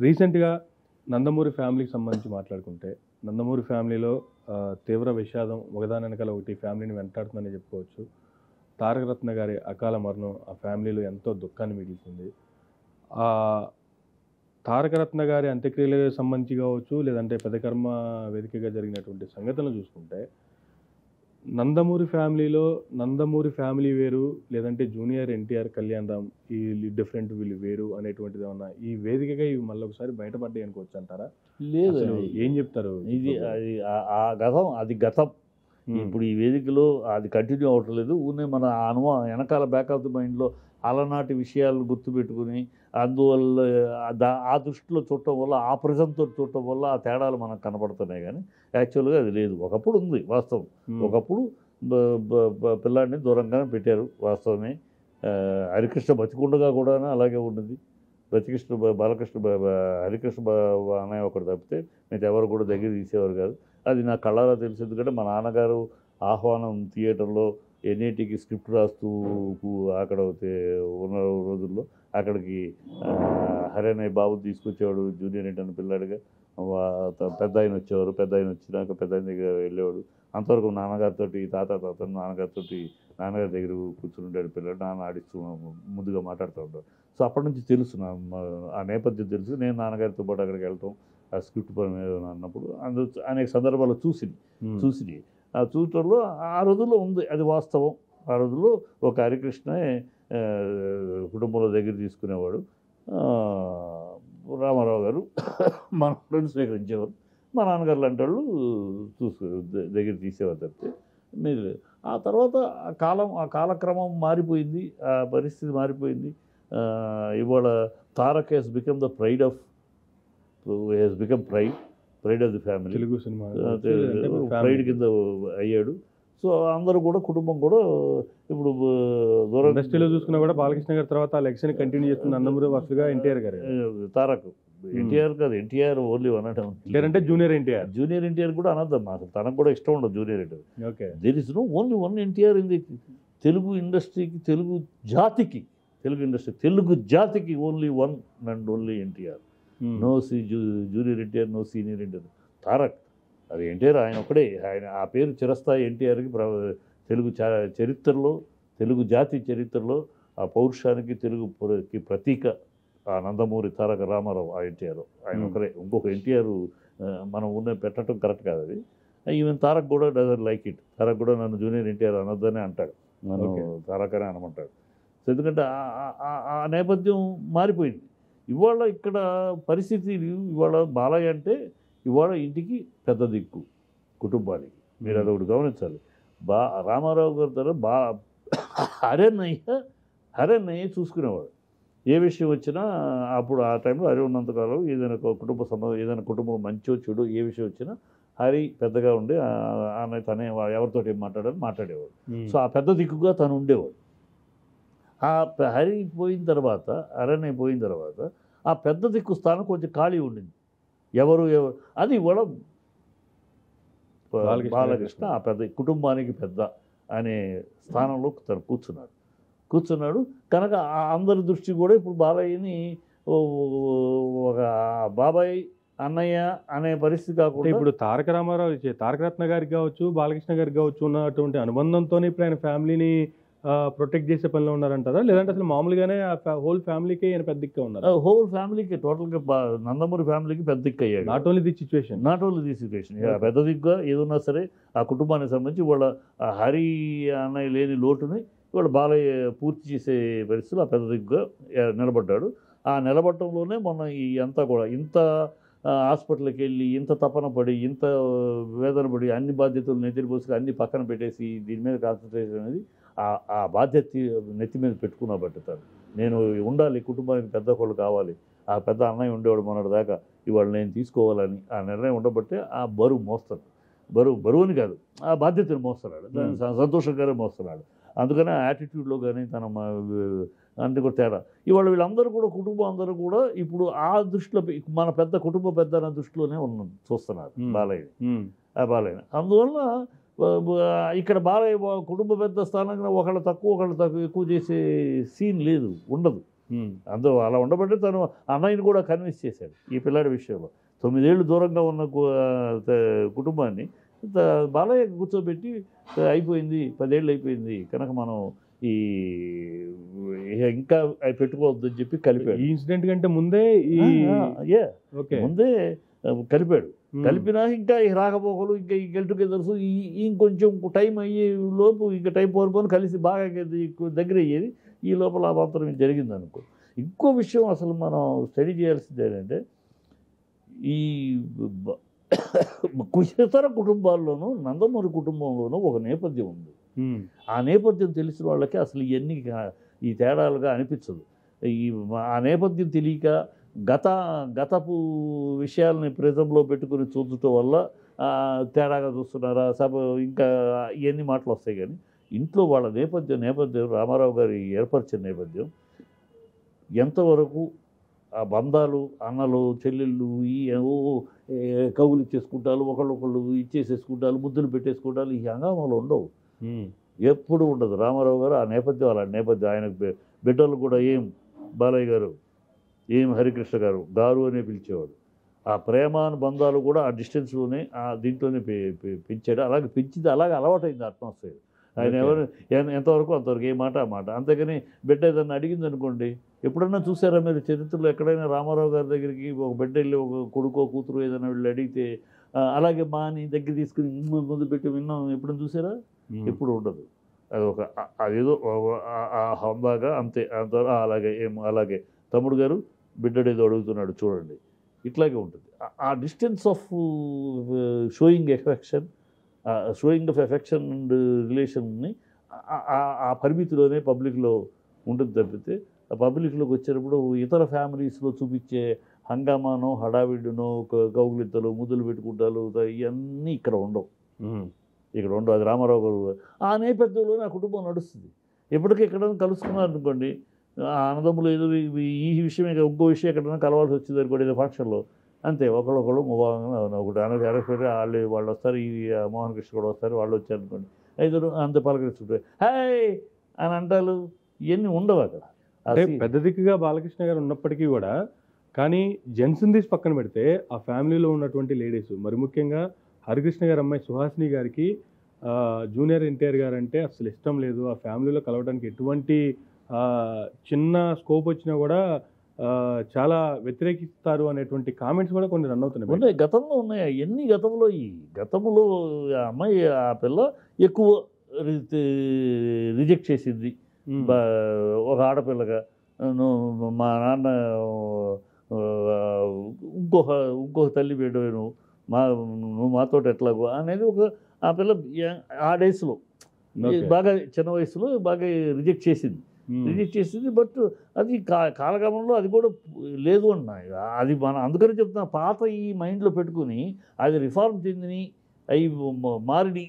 రీసెంట్గా నందమూరి ఫ్యామిలీకి సంబంధించి మాట్లాడుకుంటే నందమూరి ఫ్యామిలీలో తీవ్ర విషాదం ఒకదాని వెనకాల ఒకటి ఫ్యామిలీని వెంటాడుతుందని చెప్పుకోవచ్చు. తారకరత్న గారి అకాల మరణం ఆ ఫ్యామిలీలో ఎంతో దుఃఖాన్ని మిగిల్చింది. ఆ తారకరత్న గారి అంత్యక్రియలకు సంబంధించి కావచ్చు లేదంటే పెదకర్మ వేదికగా జరిగినటువంటి సంఘటనలు చూసుకుంటే నందమూరి ఫ్యామిలీలో నందమూరి ఫ్యామిలీ వేరు లేదంటే జూనియర్ ఎన్టీఆర్ కళ్యాణ్ రామ్ ఈ డిఫరెంట్ వీళ్ళు వేరు అనేటువంటిది ఏమన్నా ఈ వేదికగా ఇవి మళ్ళీ ఒకసారి బయటపడ్డాయి అనుకోవచ్చు అంటారా? లేదు. ఏం చెప్తారు? ఇది అది ఆ- గతం అది గతం. ఇప్పుడు ఈ వేదికలో అది కంటిన్యూ అవ్వట్లేదు ఊనే మన అనుభవం వెనకాల బ్యాక్ ఆఫ్ ది మైండ్లో అలనాటి విషయాలు గుర్తుపెట్టుకుని అందువల్ల ఆ దా- ఆ దృష్టిలో చూడటం వల్ల ఆ ప్రజంతో చూడటం వల్ల ఆ తేడాలు మనకు కనపడుతున్నాయి కానీ యాక్చువల్గా అది లేదు. ఒకప్పుడు ఉంది వాస్తవం. ఒకప్పుడు పిల్లాడిని దూరంగానే పెట్టారు వాస్తవమే. హరికృష్ణ బతికుండగా కూడా అలాగే ఉన్నది. బతికృష్ణ బాలకృష్ణ హరికృష్ణ అనే ఒకటి తప్పితే మిగతా ఎవరు కూడా దగ్గర తీసేవారు కాదు. అది నా కళ్ళారా తెలుసు. ఎందుకంటే మా నాన్నగారు ఆహ్వానం థియేటర్లో ఎన్ఐటికి స్క్రిప్ట్ రాస్తూ అక్కడ ఉన్న రోజుల్లో అక్కడికి హరేనయ్య బాబు తీసుకొచ్చేవాడు జూనియర్ ఇంటర్ పిల్లాడిగా. పెద్ద ఆయన వచ్చేవారు. పెద్ద ఆయన వచ్చినాక పెద్ద ఆయన దగ్గర వెళ్ళేవాడు. అంతవరకు నాన్నగారితో తాత తాత నాన్నగారితో నాన్నగారి దగ్గర కూర్చుని ఉంటాడు పిల్లడు. నాన్న ఆడిస్తూ ముందుగా మాట్లాడుతూ ఉంటాడు. సో అప్పటి నుంచి తెలుసు నా ఆ నేపథ్యం తెలుసు. నేను నాన్నగారితో పాటు అక్కడికి వెళ్తాం. ఆ స్క్రిప్ట్ పని అన్నప్పుడు అందు అనేక సందర్భాల్లో చూసింది. ఉమ్, చూసి ఆ చూడటంలో ఆ రోజుల్లో ఉంది. అది వాస్తవం. ఆ రోజుల్లో ఒక హరికృష్ణే కుటుంబంలో దగ్గర తీసుకునేవాడు. రామారావు గారు మన ఫ్రెండ్స్ స్వీకరించేవారు. మా నాన్నగారు లాంటి వాళ్ళు చూసు దగ్గర తీసేవారు తప్పితే మీరు ఆ తర్వాత ఆ కాలం ఆ కాలక్రమం మారిపోయింది. ఆ పరిస్థితి మారిపోయింది. ఇవాళ Tarak he's become the pride of he's become pride pride of the family Telugu cinema. Pride కింద అయ్యాడు. సో అందరూ కూడా కుటుంబం కూడా ఇప్పుడు దూరం ఇండస్ట్రీలో చూసుకున్నా కూడా బాలకృష్ణ గారి తర్వాత ఆ లెక్సన్ కంటిన్యూ చేస్తున్న నందమూరి వరుసగా ఎన్టీఆర్ గారు. తారక్. ఎన్టీఆర్ కాదు ఎన్టీఆర్ ఓన్లీ వన్ అంటే ఎన్టీఆర్ అంటే జూనియర్ ఎన్టీఆర్. జూనియర్ ఎన్టీఆర్ కూడా అనద్దాం మాకు తనకు కూడా ఇష్టం ఉండదు junior NTR. Okay. There is no only one NTR in the Telugu ఇండస్ట్రీకి తెలుగు జాతికి తెలుగు ఇండస్ట్రీ తెలుగు జాతికి only one and only NTR. No see junior NTR no senior NTR Tarak అది ఎన్టీఆర్ ఆయన ఒకడే. ఆయన ఆ పేరు చిరస్థాయి ఎన్టీఆర్కి ప్ర తెలుగు చరిత్రలో తెలుగు జాతి చరిత్రలో ఆ పౌరుషానికి తెలుగు పురకి ప్రతీక ఆ నందమూరి తారక రామారావు ఆ ఎన్టీఆర్. ఆయన Hmm. ఒకరే. ఇంకొక ఎన్టీఆర్ మనం ఉన్న పెట్టడం కరెక్ట్ కాదు అది. ఈవెన్ తారక్ కూడా డజన్ లైక్ ఇట్. తారక్ కూడా నన్ను జూనియర్ ఎన్టీఆర్ అనొద్దనే అంటాడు. నన్ను. తారక్ అనే అనమంటాడు. సో ఎందుకంటే ఆ- ఆ- ఆ- ఆ నేపథ్యం మారిపోయింది. ఇవాళ ఇక్కడ పరిస్థితి ఇవాళ బాలయ్య అంటే ఇవాళ ఇంటికి పెద్ద దిక్కు కుటుంబానికి. మీరు అదొకటి గమనించాలి. బా రామారావు గారి ద్వారా బా హరేన్నయ్య హరేన్నయ్య చూసుకునేవాడు. ఏ విషయం వచ్చినా అప్పుడు ఆ టైంలో హరి ఉన్నంతకాలం ఏదైనా కుటుంబ సంబంధం ఏదైనా కుటుంబం మంచో చెడు ఏ విషయం వచ్చినా హరి పెద్దగా ఉండి ఆమె తనే ఎవరితో ఏం మాట్లాడాలి మాట్లాడేవాడు. సో ఆ పెద్ద దిక్కుగా తను ఉండేవాడు. ఆ హరి పోయిన తర్వాత అరణ్య పోయిన తర్వాత ఆ పెద్ద దిక్కు స్థానం కొంచెం ఖాళీ ఉండింది. ఎవరు ఎవరు అది కూడా బాలకృష్ణ ఆ పెద్ద కుటుంబానికి పెద్ద అనే స్థానంలో తను కూర్చున్నాడు. కూర్చున్నాడు. కనుక ఆ అందరి దృష్టి కూడా ఇప్పుడు బాలయ్యని ఒక బాబాయ్ అన్నయ్య అనే పరిస్థితి కాకుండా ఇప్పుడు తారక రామారావు చే- తారక రత్న గారికి కావచ్చు బాలకృష్ణ గారికి కావచ్చు ఉన్నటువంటి అనుబంధంతోనే ఇప్పుడు ఆయన ఫ్యామిలీని ప్రొటెక్ట్ చేసే పనిలో ఉన్నారంటారా? లేదంటే అసలు మామూలుగానే హోల్ ఫ్యామిలీకి ఆయన పెద్ద దిక్కు ఉన్నారు? హోల్ ఫ్యామిలీకి టోటల్గా నందమూరి ఫ్యామిలీకి పెద్ద దిక్కు అయ్యాడు. Not only the situation not only the situation పెద్ద దిగ్గుగా ఏదున్నా సరే ఆ కుటుంబానికి సంబంధించి వాళ్ళ హరి అన్నయ్య లేని లోటుని వాళ్ళ బాలయ్య పూర్తి చేసే పరిస్థితులు ఆ పెద్ద దిగ్గుగా ఆ, నిలబడ్డాడు. ఆ నిలబడటంలోనే మొన్న ఈ అంతా కూడా ఇంత హాస్పిటల్కి వెళ్ళి ఇంత తపన పడి ఇంత వేదన పడి అన్ని బాధ్యతలు నెత్తిన పోసుకు అన్ని పక్కన పెట్టేసి దీని మీద కాన్సన్ట్రేషన్ అనేది ఆ ఆ బాధ్యత నెత్తి మీద పెట్టుకున్నా పట్టుతారు. నేను ఉండాలి కుటుంబానికి పెద్ద ఒకళ్ళు కావాలి. ఆ పెద్ద అన్నయ్య ఉండేవాడు మొన్నటి దాకా ఇవాళ నేను తీసుకోవాలని ఆ నిర్ణయం ఉండబట్టే ఆ బరువు మోస్తాడు బరువు బరువుని కాదు ఆ బాధ్యతను మోస్తున్నాడు. సంతోషంగానే మోస్తున్నాడు. అందుకనే ఆ యాటిట్యూడ్లో కానీ తన అందుకు తేడా. ఇవాళ వీళ్ళందరూ కూడా కుటుంబం అందరూ కూడా ఇప్పుడు ఆ దృష్టిలో మన పెద్ద కుటుంబ పెద్ద దృష్టిలోనే ఉన్న చూస్తున్నారు. బాలయ్య ఆ బాలయ్య అందువల్ల ఇక్కడ బాలయ్య కుటుంబ పెద్ద స్థానంగా ఒకళ్ళు తక్కువ ఒకళ్ళు తక్కువ ఎక్కువ చేసే సీన్ లేదు ఉండదు. అందులో అలా ఉండబట్టి తను అన్నయ్యని కూడా కన్విన్స్ చేశాడు ఈ పిల్లాడి విషయంలో. తొమ్మిదేళ్ళు దూరంగా ఉన్న కుటుంబాన్ని బాలయ్య కూర్చోబెట్టి "త- అయిపోయింది పదేళ్ళు అయిపోయింది కనుక మనం ఈ ఇక అవి పెట్టుకోవద్దని చెప్పి కలిపాడు. ఈ ఇన్సిడెంట్ కంటే ముందే ఈ ముందే కలిపాడు. కలిపినా ఇంకా ఈ రాకపోకలు ఇంకా ఈ గెల్ టుగెదర్స్ ఈ ఇంకొంచెం టైం అయ్యే లోపు ఇంకా టైం పోరుకొని కలిసి బాగా దగ్గర అయ్యేది. ఈ లోపల ఆ మాత్రం జరిగింది అనుకో. ఇంకో విషయం అసలు మనం స్టడీ చేయాల్సింది ఏంటంటే ఈ కుశేతర కుటుంబాల్లోనూ నందమూరి కుటుంబంలోనూ ఒక నేపథ్యం ఉంది. ఉమ్, ఆ నేపథ్యం తెలిసిన వాళ్ళకి అసలు ఇవన్నీ ఈ తేడాలుగా అనిపించదు. ఈ ఆ నేపథ్యం తెలియక గత గతపు విషయాలని ప్రిజంలో పెట్టుకుని చూడటం వల్ల తేడాగా చూస్తున్నారా? సభ ఇంకా ఇవన్నీ మాటలు వస్తాయి కానీ ఇంట్లో వాళ్ళ నేపథ్యం నేపథ్యం రామారావు గారి ఏర్పరిచిన నేపథ్యం ఎంతవరకు ఆ బంధాలు అన్నలు చెల్లెళ్ళు ఈ కవులు ఇచ్చేసుకుంటారు ఒకళ్ళొకళ్ళు ఇచ్చేసేసుకుంటారు ముద్దులు పెట్టేసుకుంటారు ఈ హంగామాలు ఉండవు. ఎప్పుడు ఉండదు. రామారావు గారు ఆ నేపథ్యం అలాంటి నేపథ్యం. ఆయన బిడ్డలు కూడా ఏం? బాలయ్య గారు ఏం హరికృష్ణ గారు? గారు అనే పిలిచేవాడు. ఆ ప్రేమానుబంధాలు కూడా ఆ డిస్టెన్స్లోనే ఆ దీంట్లోనే పెంచాడు. అలాగే పెంచింది అలాగే అలవాటైంది అట్మాస్ఫియర్ ఆయన. ఎవరు ఎంతవరకు అంతవరకు ఏ మాట ఆ మాట. అంతేగాని బిడ్డ ఏదన్నా అడిగింది అనుకోండి ఎప్పుడన్నా చూసారా మీరు చరిత్రలో ఎక్కడైనా రామారావు గారి దగ్గరికి ఒక బిడ్డ వెళ్ళి ఒక కొడుకో కూతురు ఏదైనా వెళ్ళి అడిగితే "ఆ, అలాగే మా నీ దగ్గర తీసుకుని ముందు పెట్టి విన్నాం. ఎప్పుడైనా చూసారా? ఎప్పుడు ఉండదు. అది ఒక అదేదో హంబాగా అంతే. అలాగే ఏం అలాగే. తమ్ముడు గారు బిడ్డడు ఏదో అడుగుతున్నాడు చూడండి. ఇట్లాగే ఉంటుంది. ఆ- distance of showing affection showing of affection and రిలేషన్ని ఆ పరిమితిలోనే పబ్లిక్లో ఉంటుంది తప్పితే ఆ పబ్లిక్లోకి వచ్చేటప్పుడు ఇతర ఫ్యామిలీస్లో చూపించే హంగామానో హడావిడినో క- కౌగులింతలు ముద్దులు పెట్టుకుంటాలు ఇవన్నీ ఇక్కడ ఉండవు. ఇక్కడ ఉండవు. అది రామారావు గారు ఆ నేపథ్యంలోనే ఆ కుటుంబం నడుస్తుంది. ఎప్పటికీ ఎక్కడైనా కలుసుకున్నారు అనుకోండి ఆ అన్నదమ్ములు ఏదో ఈ- విషయమే ఇంకో విషయం ఎక్కడైనా కలవాల్సి వచ్చింది అనుకోండి ఏదో ఫంక్షన్లో. అంతే ఒకళ్ళొకళ్ళు ఒకటి అనగా అరకపోతే వాళ్ళు వాళ్ళు వస్తారు ఈ మోహన్ కృష్ణ కూడా వస్తారు వాళ్ళు వచ్చారు అనుకోండి. ఐదుగురు అంత పలకరిస్తుంటారు హాయ్! అని అంటారు. ఇవన్నీ ఉండవు అక్కడ. అంటే సీ- పెద్ద దిక్కుగా బాలకృష్ణ గారు ఉన్నప్పటికీ కూడా కానీ జెంట్స్ని తీసి పక్కన పెడితే ఆ ఫ్యామిలీలో ఉన్నటువంటి లేడీస్ మరి ముఖ్యంగా హరికృష్ణ గారి అమ్మాయి సుహాసిని గారికి జూనియర్ ఎన్టీఆర్ గారు అంటే అసలు ఇష్టం లేదు. ఆ ఫ్యామిలీలో కలవడానికి ఎటువంటి చిన్న స్కోప్ వచ్చినా కూడా చాలా వ్యతిరేకిస్తారు అనేటువంటి కామెంట్స్ కూడా కొన్ని రన్ అవుతున్నాయి. ఉన్నాయి. గతంలో ఉన్నాయి. ఎన్ని గతంలో? ఈ గతంలో ఆ అమ్మాయి ఆ పిల్ల ఎక్కువ రిజెక్ట్ చేసింది. ఒక ఆడపిల్లగా. మా నాన్న ఇంకొక ఇంకొక తల్లి నువ్వు మా నువ్వు మాతో ఎట్లాగో అనేది ఒక ఆ పిల్ల ఆ డేస్లో. బాగా చిన్న వయసులో బాగా రిజెక్ట్ చేసింది. ఉమ్, రిజెక్ట్ చేసింది బట్ అది కా కాలగమనంలో అది కూడా లేదు అన్న. అది మన అందుకని చెప్తున్నా పాత ఈ మైండ్లో పెట్టుకుని అది రిఫార్మ్ చెందిని అవి మారిని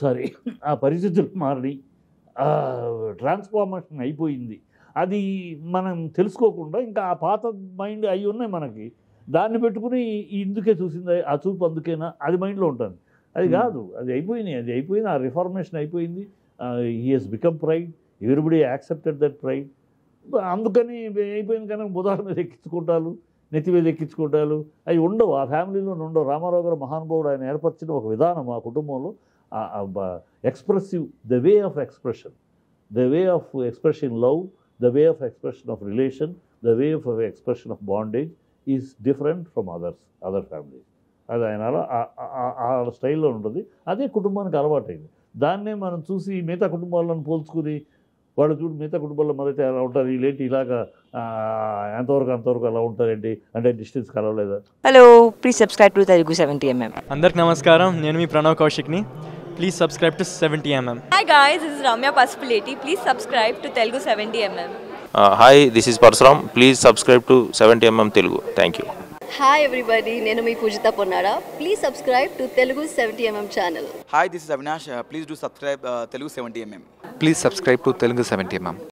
సారీ ఆ పరిస్థితులు మారిని ట్రాన్స్ఫార్మేషన్ అయిపోయింది. అది మనం తెలుసుకోకుండా ఇంకా ఆ పాత మైండ్ అవి ఉన్నాయి మనకి. దాన్ని పెట్టుకుని ఇందుకే చూసింది ఆ చూపు అందుకేనా? అది మైండ్లో ఉంటుంది. అది. కాదు అది అయిపోయినాయి అది అయిపోయింది ఆ రిఫార్మేషన్ అయిపోయింది. He he's become pride everybody accepted that pride అందుకని అయిపోయింది కనుక బుధాల మీద ఎక్కించుకుంటారు నెత్తి మీద ఎక్కించుకుంటారు. అవి ఉండవు. ఆ ఫ్యామిలీలో ఉండవు. రామారావు గారు మహానుభావుడు ఆయన ఏర్పరిచిన ఒక విధానం ఆ కుటుంబంలో. Expressive the way of expression the way of expression love the way of expression of relation the way of expression of bondage is different from others other families అది ఆయన అలా ఆ- ఆ స్టైల్లో ఉంటుంది. అదే కుటుంబానికి అలవాటైంది. దాన్నే మనం చూసి మిగతా కుటుంబాలను పోల్చుకుని వాళ్ళు చూడు మిగతా కుటుంబాల్లో మొదట ఎలా ఉంటారు? వీళ్ళేంటి ఇలాగా ఆ, ఎంతవరకు అంతవరకు అలా ఉంటారేంటి అంటే distance కలవలేదా? Hello please subscribe to Telugu seventy MM అందరికి నమస్కారం. నేను మీ Pranav కౌశిక్ని. Please subscribe to seventy MM Hi guys, this is Ramya Pasupuleti. Please subscribe to Telugu 70mm. Hi this is Parashuram please subscribe to seventy MM Telugu thank you hi everybody నేను మీ Pujitha Ponnada please subscribe to Telugu seventy MM channel hi this is Avinash please do subscribe Telugu seventy MM please subscribe to Telugu seventy MM